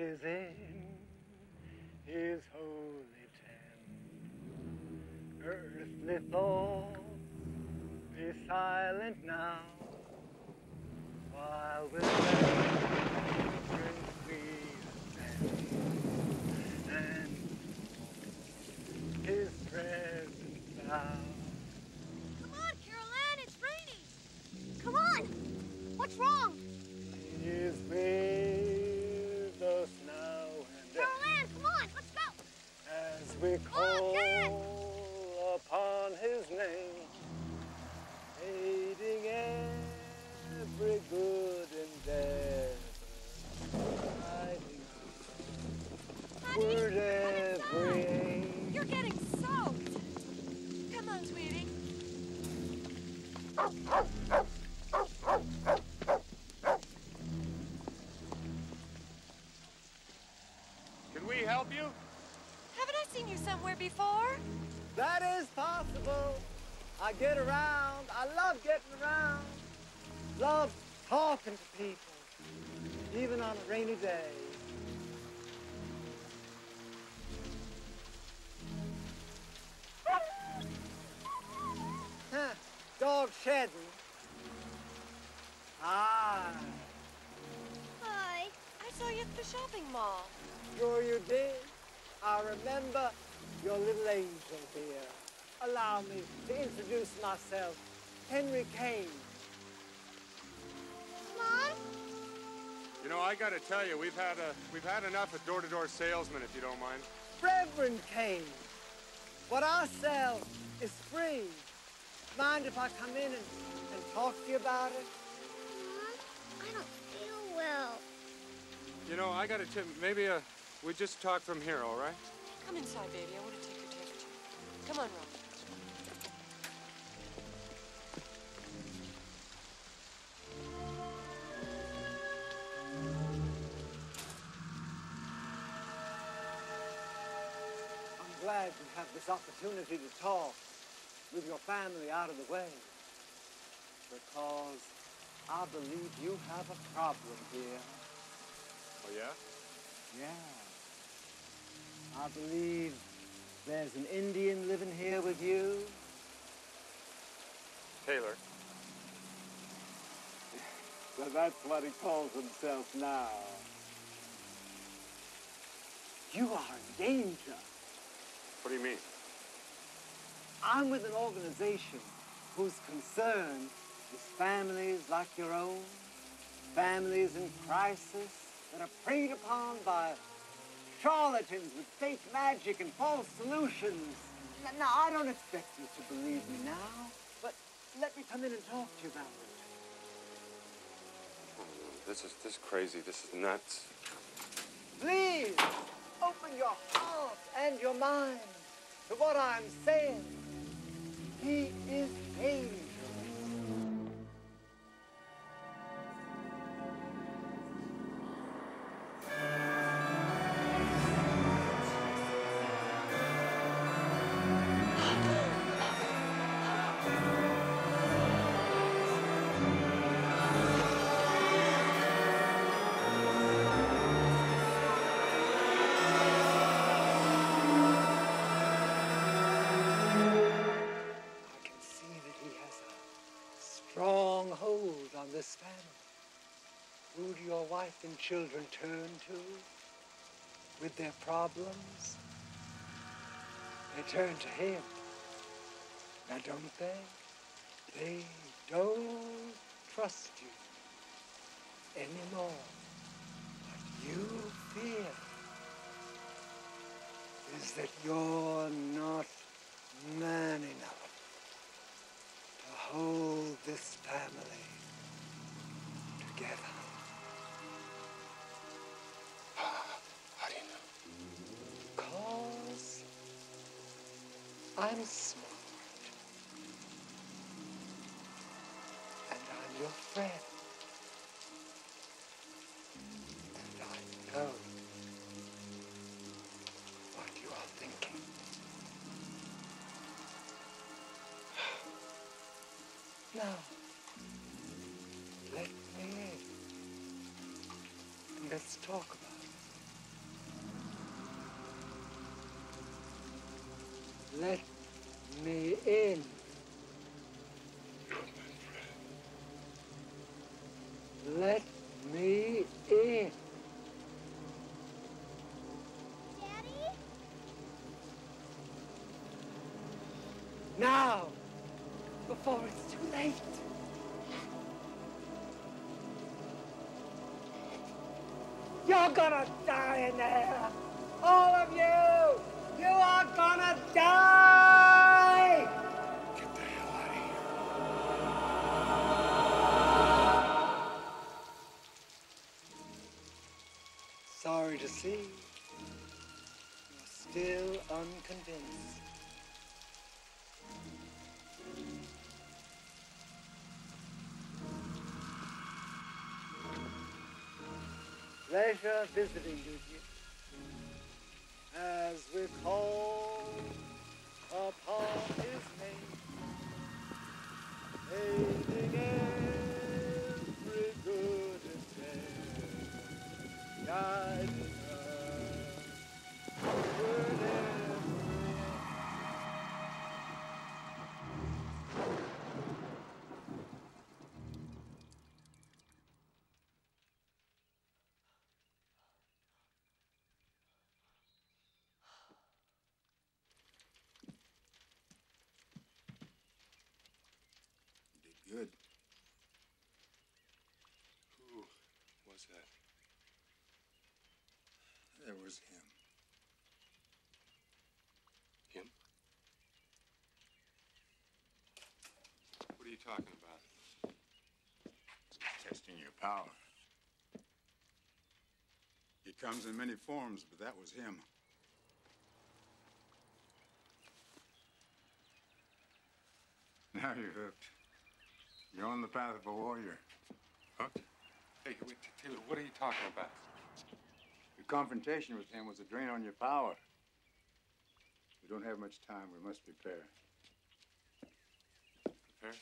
is in his holy tent. Earthly thoughts be silent now, while with reverence we Come on, Dad. call upon his name, aiding every good endeavor, guiding Honey, upward let it every aim. You're getting soaked. Come on, sweetie. Can we help you? Haven't I seen you somewhere before? That is possible. I get around. I love getting around. Love talking to people, even on a rainy day. Huh, dog shedding. Ah, Hi. I saw you at the shopping mall. sure you did. I remember your little angel dear. Allow me to introduce myself, Henry Kane. Mom? You know, I gotta tell you, we've had a we've had enough of door-to-door salesmen, if you don't mind. Reverend Kane, what I sell is free. Mind if I come in and, and talk to you about it? Mom, I don't feel well. You know, I gotta tell maybe uh, we just talk from here, all right? Come inside, baby. I want to take your temperature. Come on, Ron. I'm glad you have this opportunity to talk with your family out of the way. Because I believe you have a problem here. Oh yeah? Yeah. I believe there's an Indian living here with you. Taylor. So that's what he calls himself now. You are in danger. What do you mean? I'm with an organization whose concern is families like your own, families in crisis that are preyed upon by charlatans with fake magic and false solutions. Now, I don't expect you to believe me now, but let me come in and talk to you about it. Oh, this is this is crazy. This is nuts. Please, open your heart and your mind to what I'm saying. He is dangerous. Who do your wife and children turn to with their problems? They turn to him. Now, don't they? They don't trust you anymore. What you fear is that you're not man enough to hold this family together. How do you know? Cause I'm smart. And I'm your friend. And I know what you are thinking. Now, let me in. Let's talk about Let me in. Let me in. Daddy? Now, before it's too late. You're gonna die in there. Still unconvinced. Pleasure visiting you. As we call upon his name, aiding every good attempt guiding good. Who was that? There was him. Him? What are you talking about? Testing your power. He comes in many forms, but that was him. Now you're hooked. You're on the path of a warrior. Hooked? Hey, wait, Taylor, what are you talking about? Your confrontation with him was a drain on your power. We don't have much time. We must prepare. Prepare?